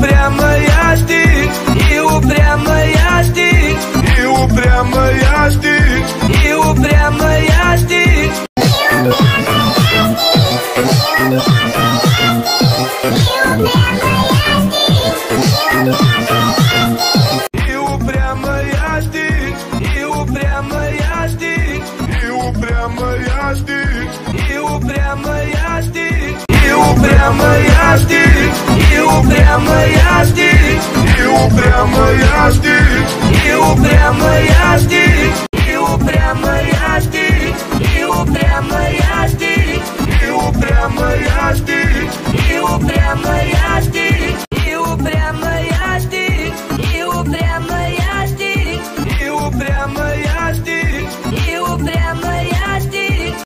упрямая ты, и упрямая ты, и упрямая ты, и упрямая ты. и упрямая ты, И упрямая ты, и упрямая ты, и упрямая ты, и упрямая ты, упрямая ты, и упрямая ты, и упрямая жди, и упрямая жди, и упрямая жди, и упрямая жди, и упрямая